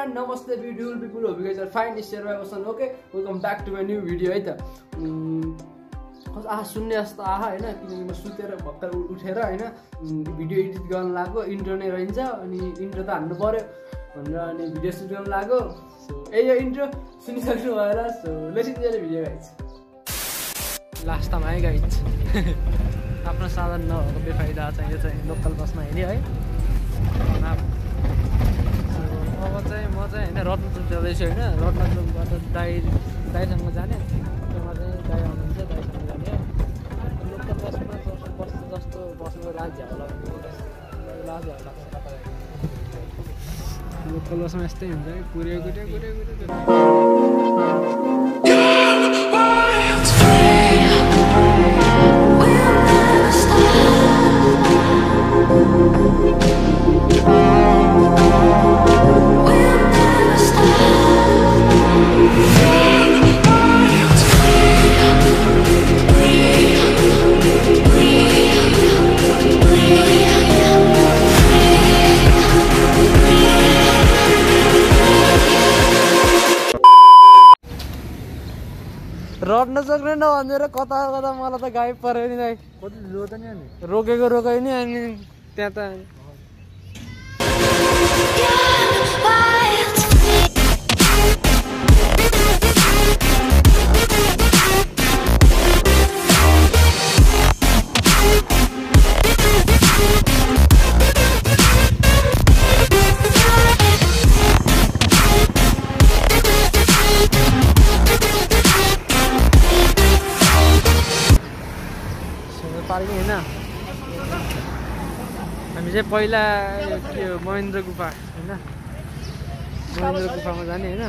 And namaste beautiful people. Hope you guys are fine. It's your Vasan. Okay, welcome back to my new video है त आहा सुन्ने जस्तो आहा होइन? किनकि म सुतेर भर्खर उठेर होइन? भिडियो एडिट गर्न लाग्यो। इन्ट्रो नै रहन्छ। अनि इन्ट्रो त हान्नु पऱ्यो भनेर अनि भिडियो सुट गर्न लाग्यो। सो यही हो इन्ट्रो सुनिसक्नु भएर सो लेसिन भिडियो गाइज लास्टमा है गाइज आफ्नो साधन नभएको बेफाइदा चाहिँ यो चाहिँ लोकल बसमा हेऱ्यो है। अब अब चाहिँ म चाहिँ होइन रत्नचुक जाँदैछु होइन। रत्नचुकबाट दाई दाईसँग जाने। त्योमा चाहिँ दाई आउनुहुन्छ दाईसँग जाने लोकल बसमा जस्तो बस जस्तो बस्नु लाज झ्याउ लाग्छ। लाज झ्याउ लाग्छ। लोकल बसमा यस्तै हुन्छ है। कुरे We'll never stop. रट्न सक्ने नभनेर कता कता मलाई त गाई पऱ्यो नि दाइ रोकेको रोकै नि अनि। त्यहाँ त पार्किङ होइन। हामी चाहिँ पहिला के हो महेन्द्र गुफा होइन? महेन्द्र गुफामा जाने होइन?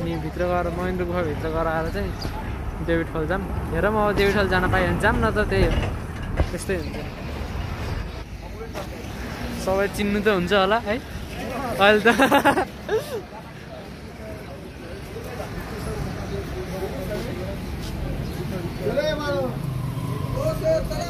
अनि भित्र गएर महेन्द्र गुफाभित्र गएर आएर चाहिँ फल जाऊँ हेरौँ अब फल जान पायो भने जाऊँ न त त्यही हो। त्यस्तै हुन्छ। सबै चिन्नु त हुन्छ होला है? अहिले त ¡Suéltala!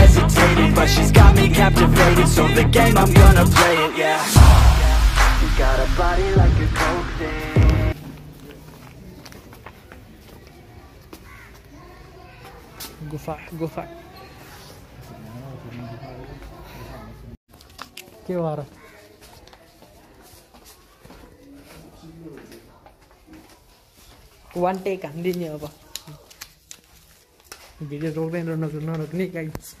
lady But she's got me captivated So the game, I'm gonna play it, yeah She got a body like a coke thing Gufa, gufa ¿Qué vara? One take, andi niya ba? Video rock na rock na rock ni guys.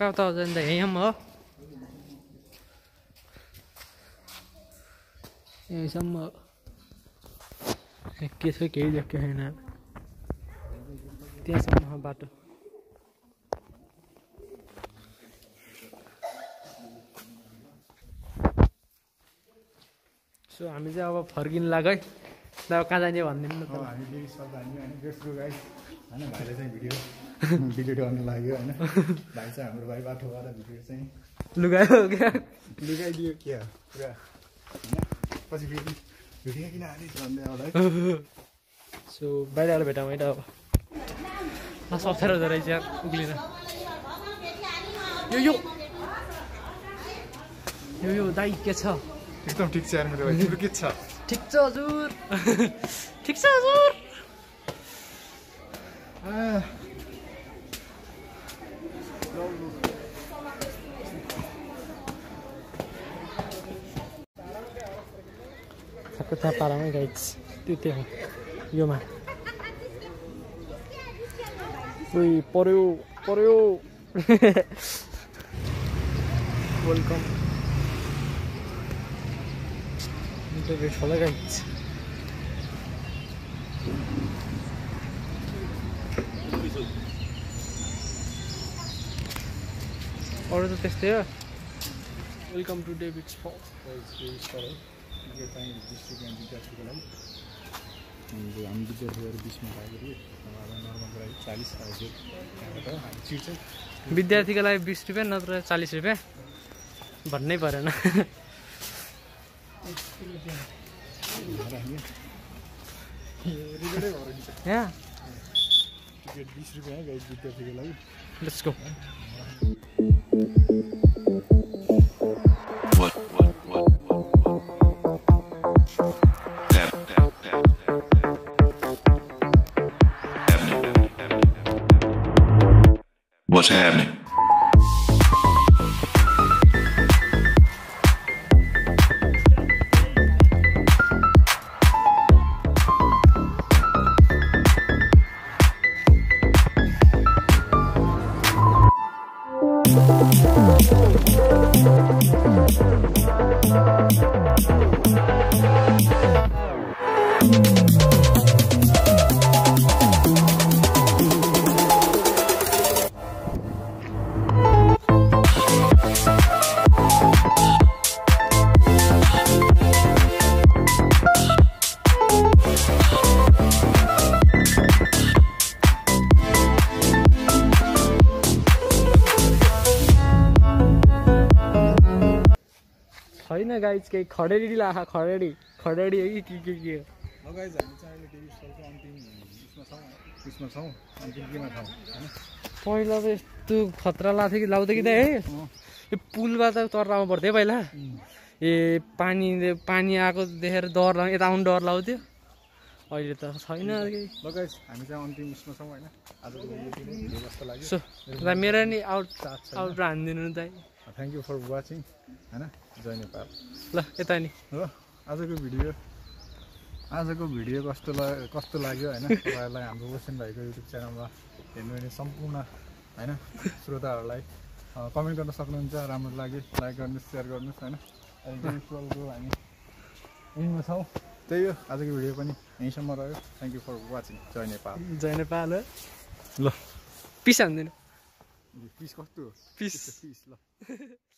5000 the हो up. ये के इक्कीस केही देख्यो होइन त्यहाँसम्म बाटो so हामी चाहिँ अब फर्किनु लाग्यो है त कहाँ जाने भनिदिनु भिडियो डिलिट गर्नु लाग्यो होइन। भाइ चाहिँ हाम्रो भाइ बाटो गएर भिडियो चाहिँ लुगायो क्या? लुगाइदियो। के हो पुरा। होइन? पछि फेरि भिडियो किन हालिस् भन्दै होला है? सो बाहिर आएर भेटौँ है त अब। अप्ठ्यारो हुँदो रहेछ। यार उक्लिन यो यो। यो यो दाइ के छ? एकदम ठिक छ यार मेरो भाइ। तिम्रो के छ? ठिक छ हजुर। ठिक छ हजुर। त्यहाँ पारामै गाइड्स त्यो त्यहाँ योमा उही पर्यो पर्यो वेलकम भेट होला गाइड्स अरू त त्यस्तै हो वेलकम टु डेभिड्स हामी विद्यार्थीहरू बिचमा लाग्यो अब नर्मलको लागि चालिस हजुर त्यहाँबाट हामी चिर्छ विद्यार्थीको लागि बिस रुपियाँ नत्र चालिस रुपियाँ भन्नै परेन। टिकट बिस रुपियाँ विद्यार्थीको लागि। What's happening? छैन गाइज केही खडेरी लाखा खडेरी. खडेरी हो कि के के. के हो ल गाइज हामी चाहिँ अहिले डेभिड सलको अन्तिम उसमा छौँ उसमा छौँ अन्तिम केमा छौँ होइन पहिला त यस्तो खतरा लाग्थ्यो कि लाउँथ्यो कि त है. यो पुलबाट तर आउनु पर्थ्यो है पहिला ए पानी पानी आएको देखेर डर लाग्यो यता आउनु डर लाग्थ्यो अहिले त छैन हामी चाहिँ अन्तिम उसमा छौँ होइन लाग्यो मेरो नि? आउट आउट हानिदिनु नि त। थ्याङ्क यू फर वाचिङ होइन जय नेपाल ल यता नि। हो आजको भिडियो आजको भिडियो कस्तो लाग्यो कस्तो लाग्यो होइन तपाईँहरूलाई हाम्रो ओसेन भाइको युट्युब च्यानलमा हेर्नुहुने सम्पूर्ण होइन श्रोताहरूलाई कमेन्ट गर्न सक्नुहुन्छ राम्रो लाग्यो लाइक गर्नुहोस् सेयर गर्नुहोस् होइन अहिले ट्वेल्भको हामी यहीँमा छौँ। त्यही हो आजको भिडियो पनि यहीँसम्म रह्यो। थ्याङ्क यू फर वाचिङ जय नेपाल जय नेपाल हो। ल। पिस हान्दिनु पिस कस्तो हो? पिस पिस ल।